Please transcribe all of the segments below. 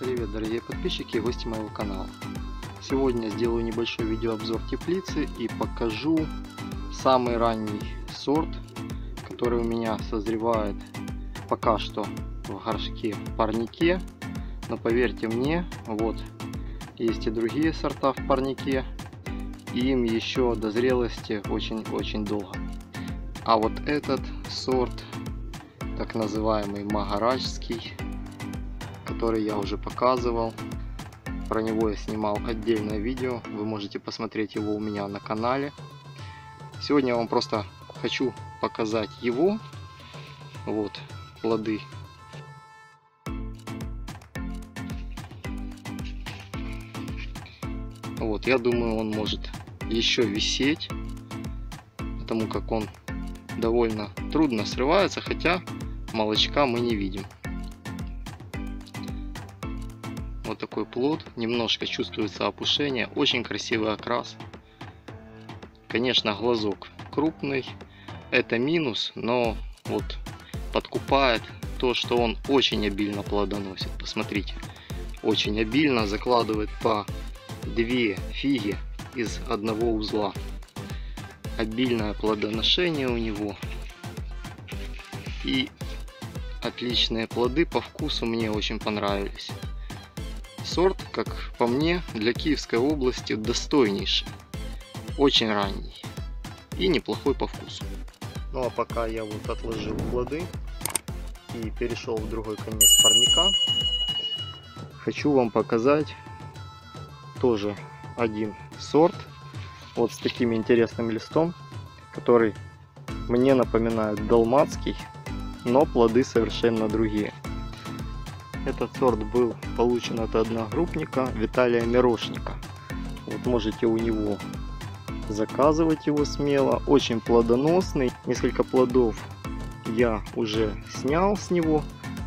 Привет, дорогие подписчики и гости моего канала. Сегодня сделаю небольшой видеообзор теплицы и покажу самый ранний сорт, который у меня созревает пока что в горшке в парнике. Но поверьте мне, вот есть и другие сорта в парнике, им еще до зрелости очень-очень долго. А вот этот сорт, так называемый магараджский, который я уже показывал. Про него я снимал отдельное видео, вы можете посмотреть его у меня на канале. Сегодня я вам просто хочу показать его. Вот плоды. Вот, я думаю, он может еще висеть, потому как он довольно трудно срывается, хотя молочка мы не видим. Вот такой плод. Немножко чувствуется опушение. Очень красивый окрас. Конечно, глазок крупный. Это минус, но вот подкупает то, что он очень обильно плодоносит. Посмотрите, очень обильно закладывает по две фиги из одного узла. Обильное плодоношение у него. И отличные плоды по вкусу мне очень понравились. Сорт, как по мне, для Киевской области достойнейший. Очень ранний. И неплохой по вкусу. Ну а пока я вот отложил плоды и перешел в другой конец парника, хочу вам показать тоже один сорт. Вот с таким интересным листом, который мне напоминает далматский, но плоды совершенно другие. Этот сорт был получен от одногруппника Виталия Мирошника. Вот можете у него заказывать его смело. Очень плодоносный. Несколько плодов я уже снял с него.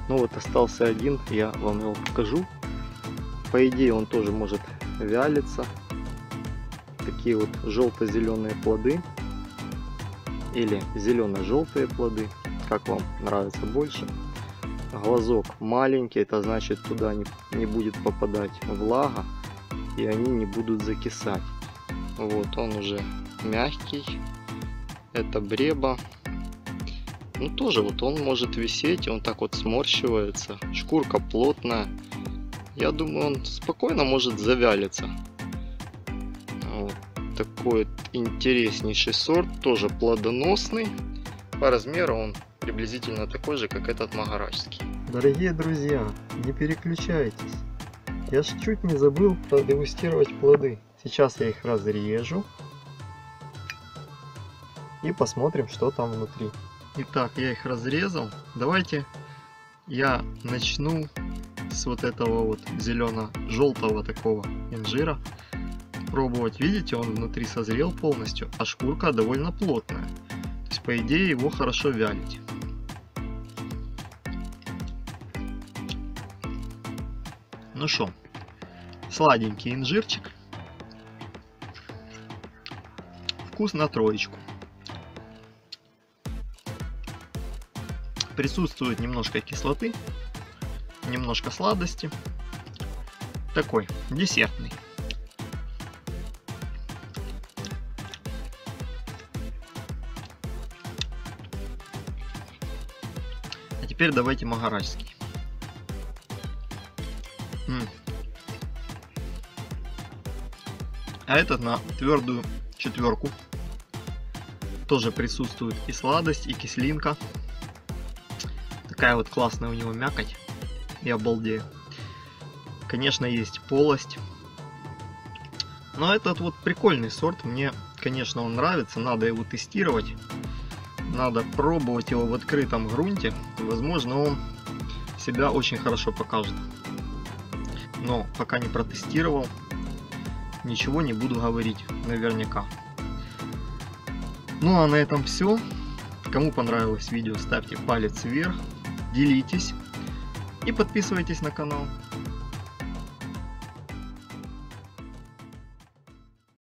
Ну вот остался один, я вам его покажу. По идее он тоже может вялиться. Такие вот желто-зеленые плоды. Или зелено-желтые плоды. Как вам нравится больше глазок маленький, это значит туда не, не будет попадать влага и они не будут закисать. Вот он уже мягкий. Это бреба. Ну тоже вот он может висеть, он так вот сморщивается. Шкурка плотная. Я думаю, он спокойно может завялиться. Вот такой интереснейший сорт, тоже плодоносный. По размеру он приблизительно такой же, как этот магарачский. Дорогие друзья, не переключайтесь. Я ж чуть не забыл продегустировать плоды. Сейчас я их разрежу. И посмотрим, что там внутри. Итак, я их разрезал. Давайте я начну с вот этого вот зелено-желтого такого инжира пробовать. Видите, он внутри созрел полностью, а шкурка довольно плотная. То есть, по идее, его хорошо вялить. Ну что, сладенький инжирчик. Вкус на троечку. Присутствует немножко кислоты, немножко сладости. Такой десертный. А теперь давайте магарачский. А этот на твердую четверку. Тоже присутствует и сладость, и кислинка. Такая вот классная у него мякоть. Я обалдею. Конечно, есть полость. Но этот вот прикольный сорт. Мне, конечно, он нравится. Надо его тестировать. Надо пробовать его в открытом грунте. Возможно, он себя очень хорошо покажет. Но пока не протестировал, ничего не буду говорить наверняка. Ну а на этом все. Кому понравилось видео, ставьте палец вверх, делитесь и подписывайтесь на канал.